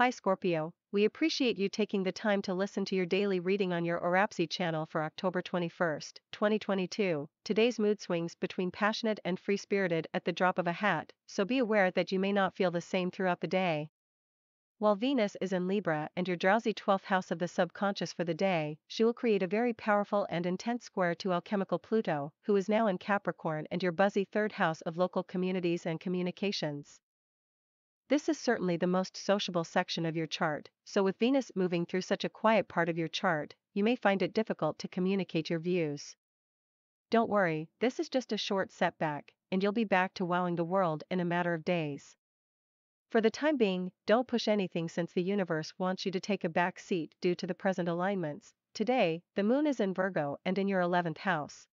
Hi Scorpio, we appreciate you taking the time to listen to your daily reading on your Orapsy channel for October 21st, 2022. Today's mood swings between passionate and free-spirited at the drop of a hat, so be aware that you may not feel the same throughout the day. While Venus is in Libra and your drowsy 12th house of the subconscious for the day, she will create a very powerful and intense square to alchemical Pluto, who is now in Capricorn and your buzzy third house of local communities and communications. This is certainly the most sociable section of your chart, so with Venus moving through such a quiet part of your chart, you may find it difficult to communicate your views. Don't worry, this is just a short setback, and you'll be back to wowing the world in a matter of days. For the time being, don't push anything since the universe wants you to take a back seat due to the present alignments. Today, the moon is in Virgo and in your 11th house.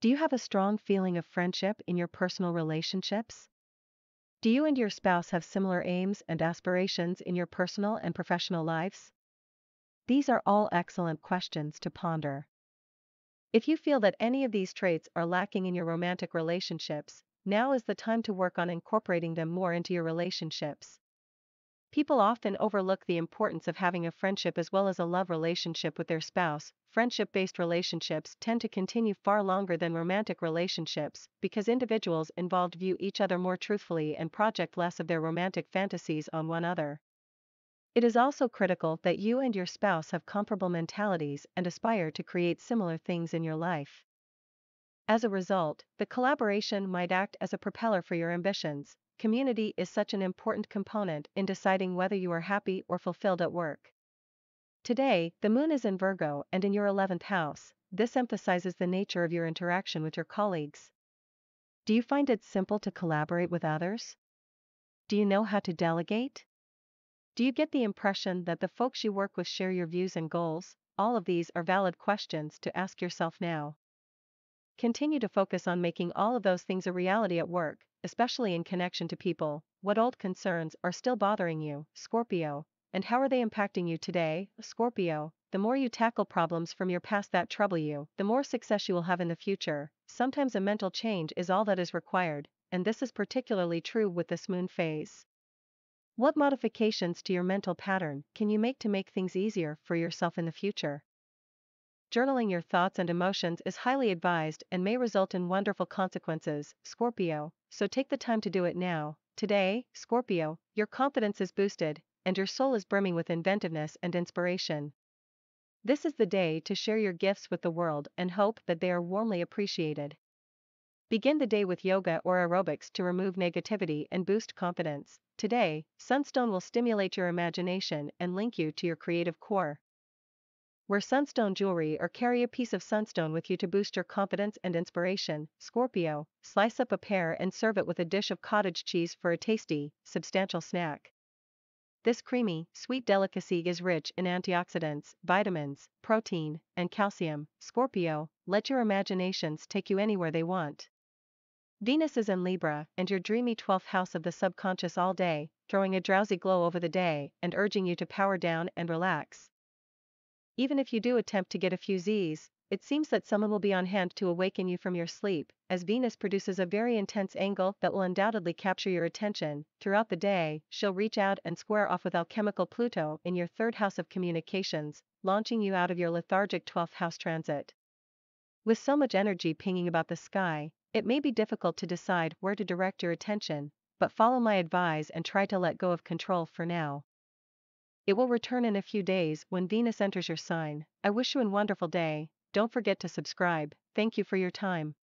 Do you have a strong feeling of friendship in your personal relationships? Do you and your spouse have similar aims and aspirations in your personal and professional lives? These are all excellent questions to ponder. If you feel that any of these traits are lacking in your romantic relationships, now is the time to work on incorporating them more into your relationships. People often overlook the importance of having a friendship as well as a love relationship with their spouse. Friendship based relationships tend to continue far longer than romantic relationships because individuals involved view each other more truthfully and project less of their romantic fantasies on one another. It is also critical that you and your spouse have comparable mentalities and aspire to create similar things in your life. As a result, the collaboration might act as a propeller for your ambitions, community is such an important component in deciding whether you are happy or fulfilled at work. Today, the moon is in Virgo and in your 11th house, this emphasizes the nature of your interaction with your colleagues. Do you find it simple to collaborate with others? Do you know how to delegate? Do you get the impression that the folks you work with share your views and goals? All of these are valid questions to ask yourself now. Continue to focus on making all of those things a reality at work, especially in connection to people. What old concerns are still bothering you, Scorpio? And how are they impacting you today, Scorpio? The more you tackle problems from your past that trouble you, the more success you will have in the future. Sometimes a mental change is all that is required, and this is particularly true with this moon phase. What modifications to your mental pattern can you make to make things easier for yourself in the future? Journaling your thoughts and emotions is highly advised and may result in wonderful consequences, Scorpio, so take the time to do it now. Today, Scorpio, your confidence is boosted, and your soul is brimming with inventiveness and inspiration. This is the day to share your gifts with the world and hope that they are warmly appreciated. Begin the day with yoga or aerobics to remove negativity and boost confidence. Today, Sunstone will stimulate your imagination and link you to your creative core. Wear sunstone jewelry or carry a piece of sunstone with you to boost your confidence and inspiration. Scorpio, slice up a pear and serve it with a dish of cottage cheese for a tasty, substantial snack. This creamy, sweet delicacy is rich in antioxidants, vitamins, protein, and calcium. Scorpio, let your imaginations take you anywhere they want. Venus is in Libra, and your dreamy 12th house of the subconscious all day, throwing a drowsy glow over the day and urging you to power down and relax. Even if you do attempt to get a few Z's, it seems that someone will be on hand to awaken you from your sleep, as Venus produces a very intense angle that will undoubtedly capture your attention. Throughout the day, she'll reach out and square off with alchemical Pluto in your third house of communications, launching you out of your lethargic 12th house transit. With so much energy pinging about the sky, it may be difficult to decide where to direct your attention, but follow my advice and try to let go of control for now. It will return in a few days when Venus enters your sign. I wish you a wonderful day. Don't forget to subscribe. Thank you for your time.